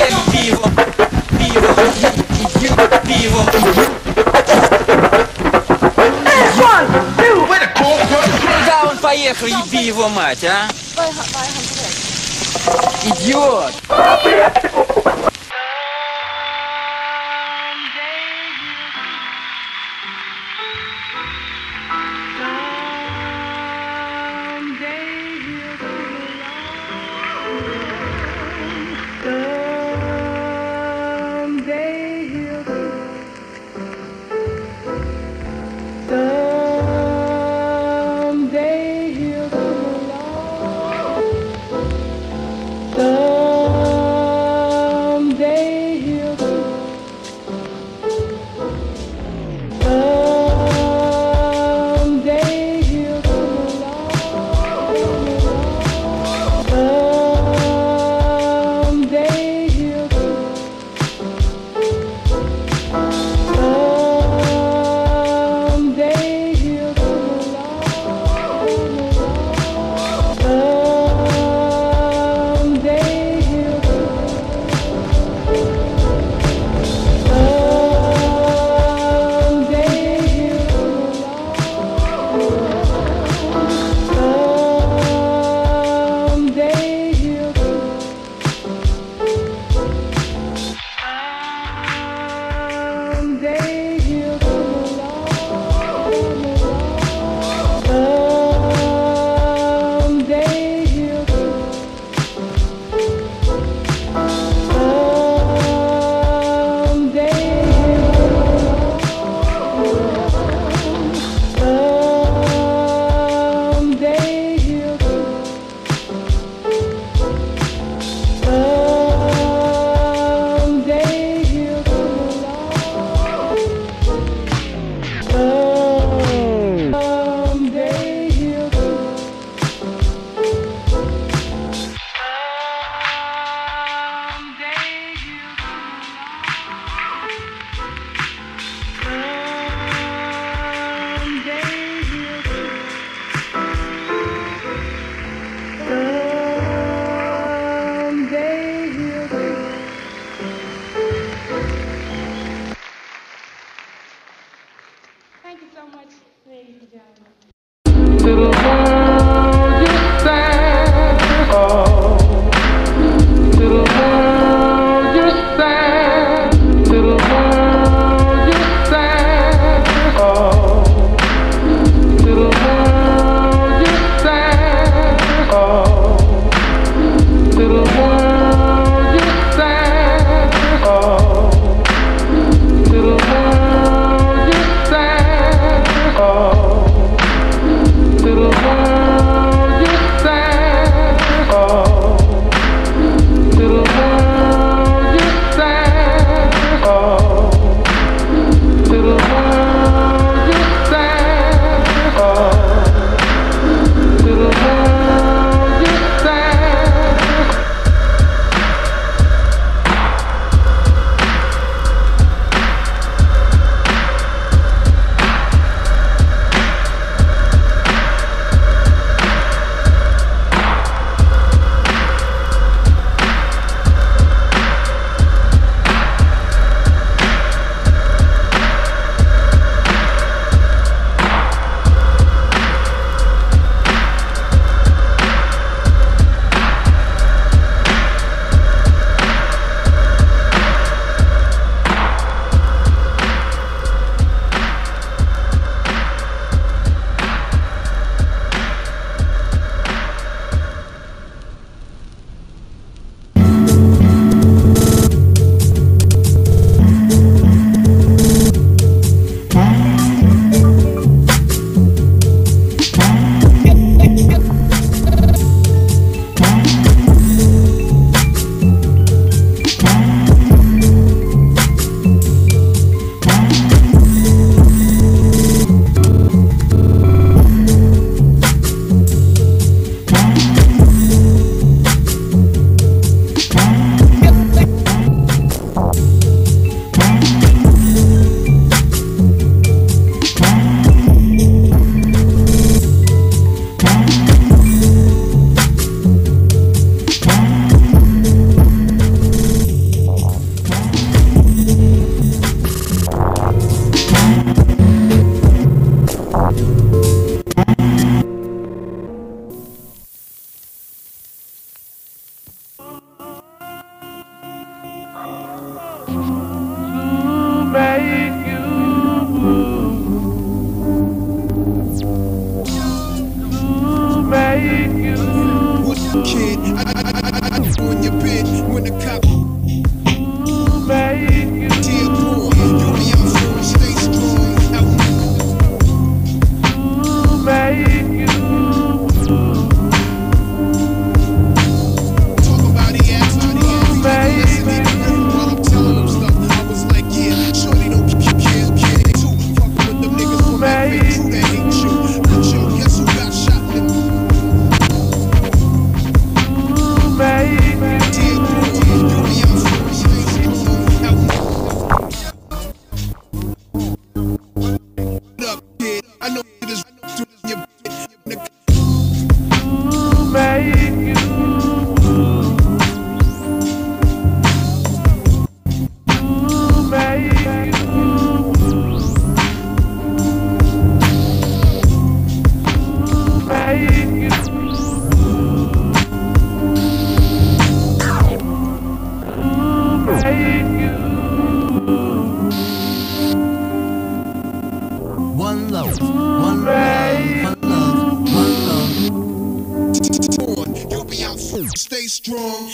поеду пивом, пивом, идет пивом. Куда он поехал, еби его мать, а? Идиот!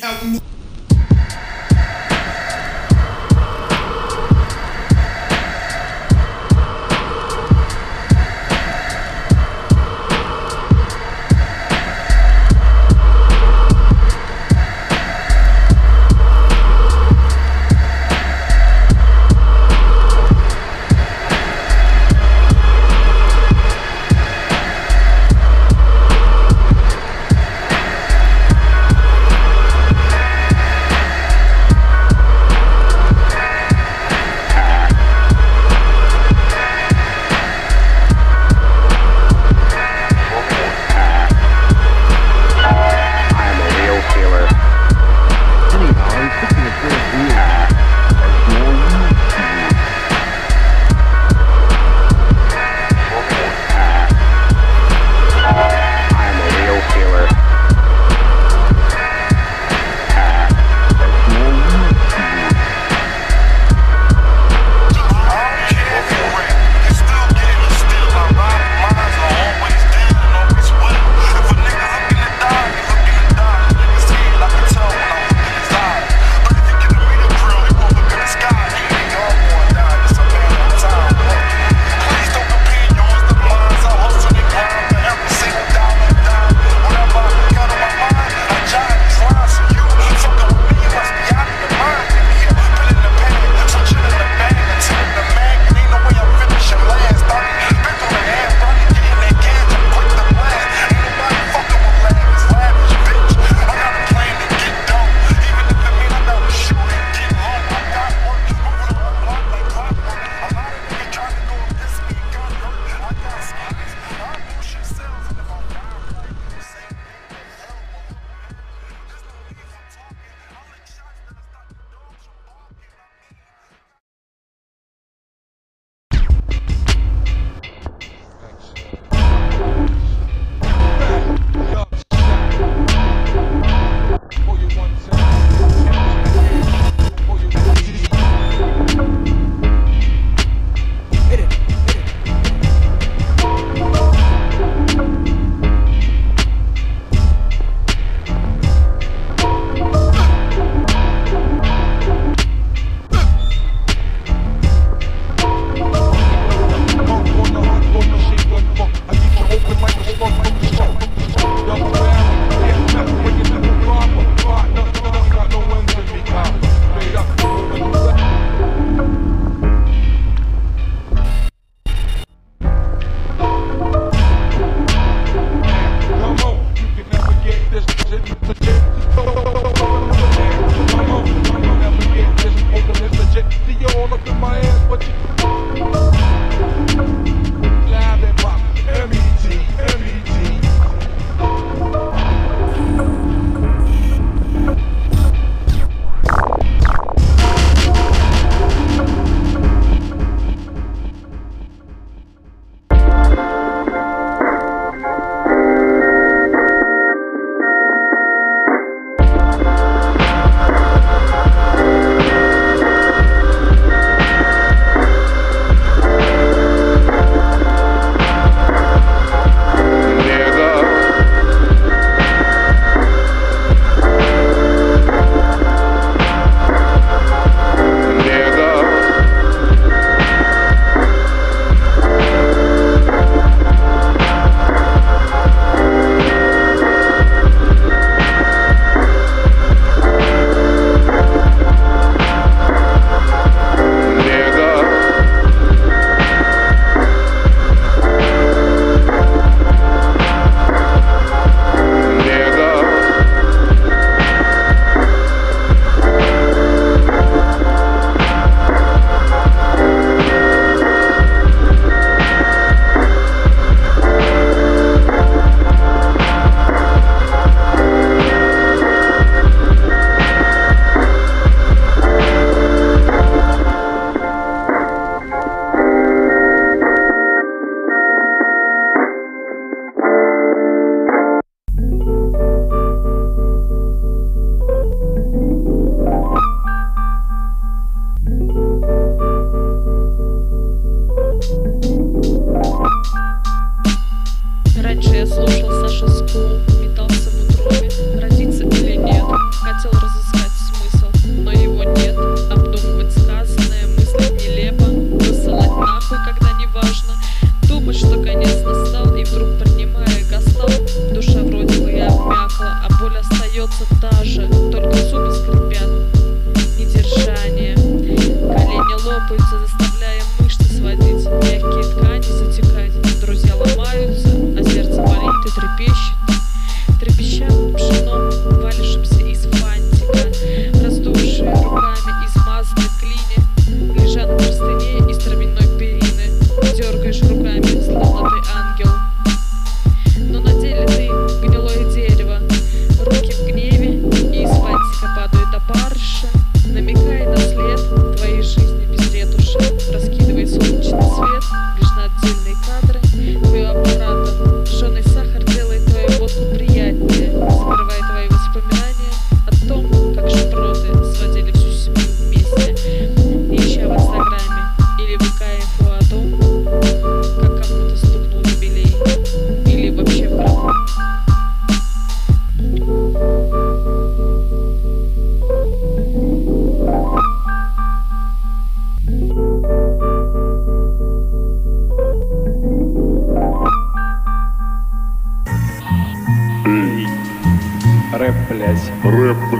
Out in Thank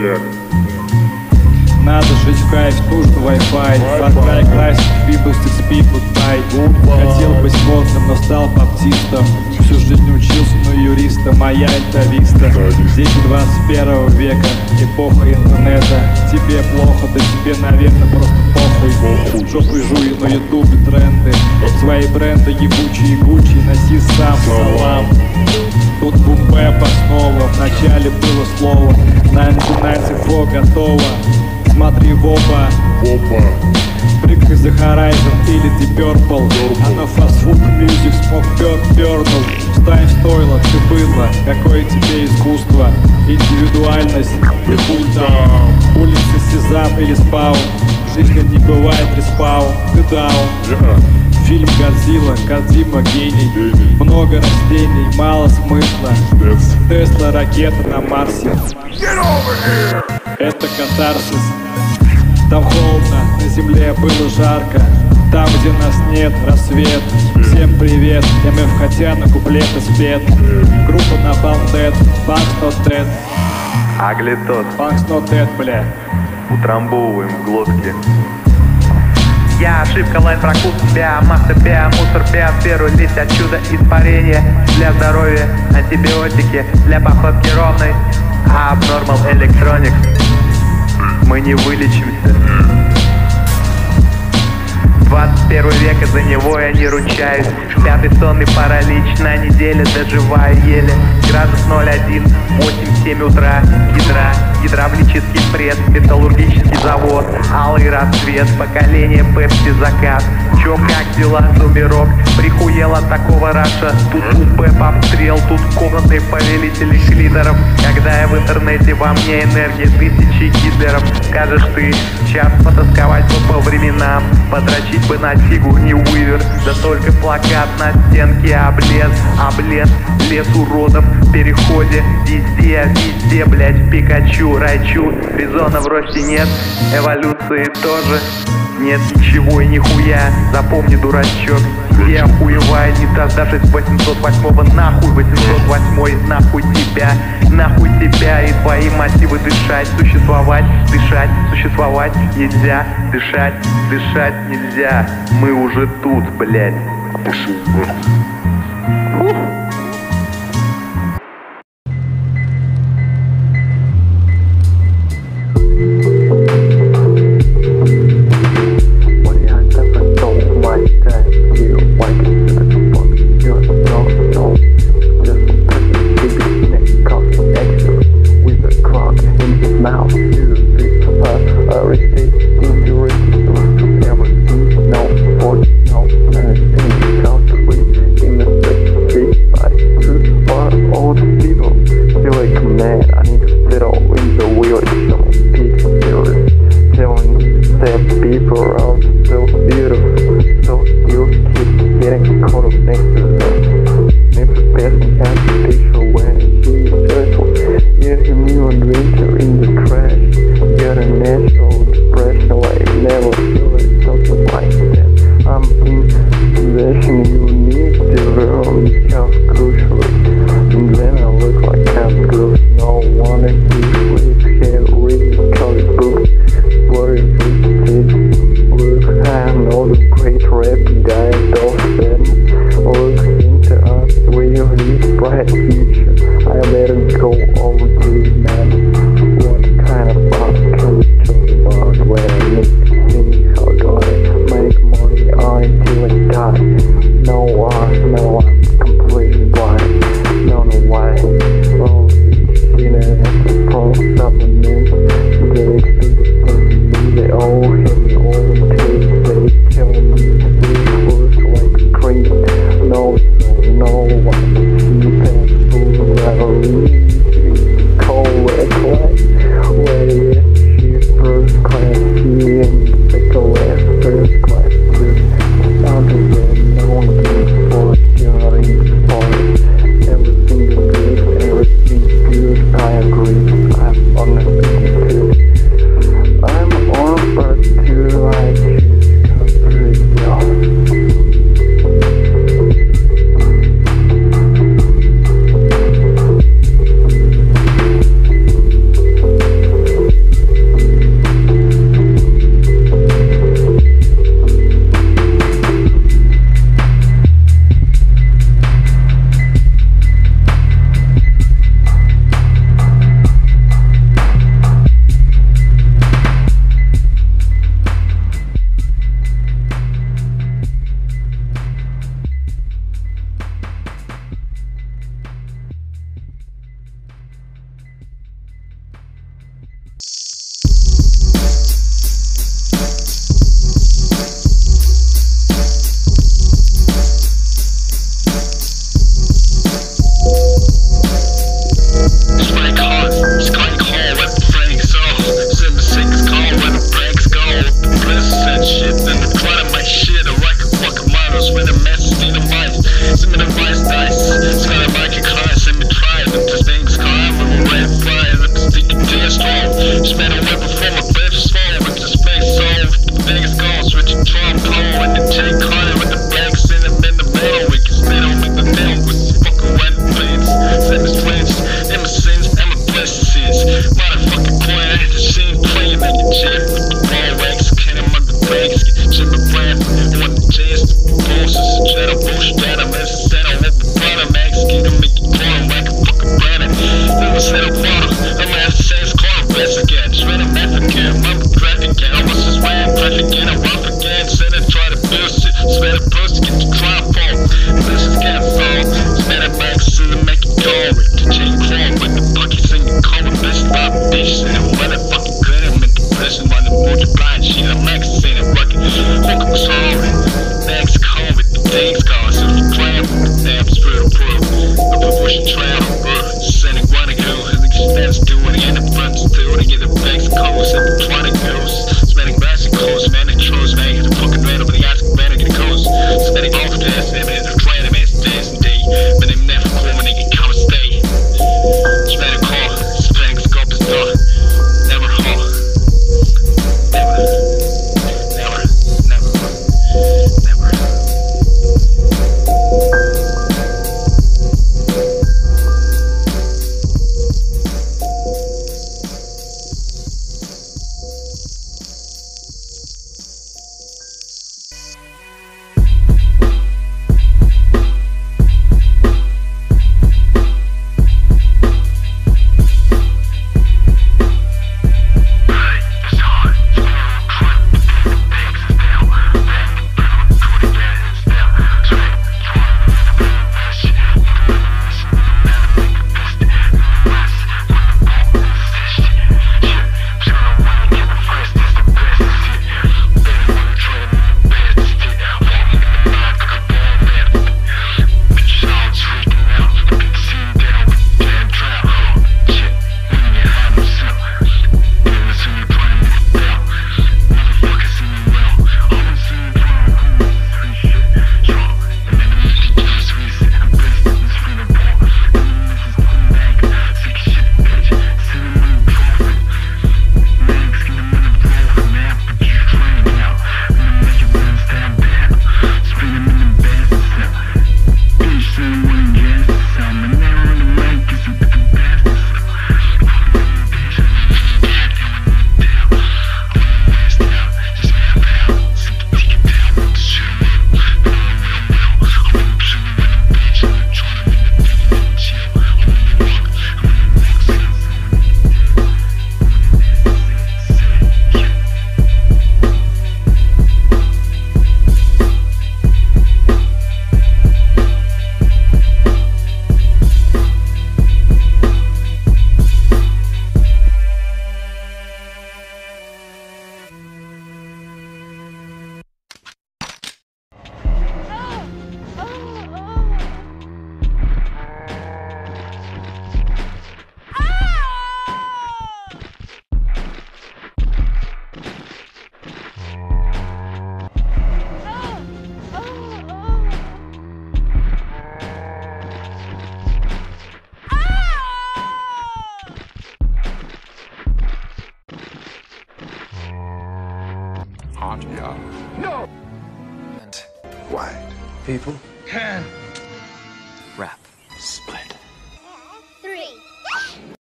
Блядь. Надо жить в кайф, нужно Wi-Fi. Far Cry Classic, выпустить спид, goodbye Хотел быть модным, но стал баптистом. Всю жизнь учился, но юристом, моя это виста Дети 21 века, эпоха интернета. Тебе плохо, да тебе, наверное, просто похуй. Жопы жуй на ютубе тренды. Свои бренды ебучие гучи, носи сам салам Тут бумбэп основа, вначале было слово 1994 готово. Смотри в оба, Опа. прыгай за Horizon или Deep Purple. А на фастфуд мюзик смог перк пернул Встань в стойло, ты быдло, какое тебе искусство? Индивидуальность. И хуй даун Улица Сезам или Спаун. В жизни не бывает респаун, ты даун Фильм Годзилла, Кодзима гений. Много растений, мало смысла. Тесла ракета на Марсе. Это катарсис. Там холодно, на земле было жарко. Там, где нас нет, рассвет. Всем привет, МФ хотя на куплеты спет Группа на Dead, Punks Not Dead. Агли тот, Punks Not Dead, бля. Утрамбовываем в глотке. Я ошибка, лайн прокус тебя, масса пя, мусор пя, первый лист отсюда испарение Для здоровья, антибиотики, для походки ровной Abnormal Electronics. Мы не вылечимся 21 век, и за него я не ручаюсь. Пятый сонный паралич, на неделе доживаю еле. Градус 0,1, 8-7 утра. Ядра, гидравлический пресс, металлургический завод Алый рассвет, поколение Пепси закат Чё, как дела, сумерок? Прихуел от такого раша. Тут у Пеп обстрел, тут комнатные повелители клиторов Когда я в интернете, во мне энергия тысячи гитлеров. Скажешь ты, час потасковать бы по временам. Подрочить бы на фигу не вывер Да только плакат на стенке облез Облез, лес уродов в переходе. Везде, везде, блять, Пикачу, Райчу. Резона в росте нет, эволюции тоже нет ничего и нихуя, запомни, дурачок Все охуевай, не дождавшись 808 Нахуй 808, нахуй тебя. Нахуй тебя и твои мотивы дышать. Существовать, дышать, существовать нельзя. Дышать, дышать нельзя. Мы уже тут, блядь. Пошел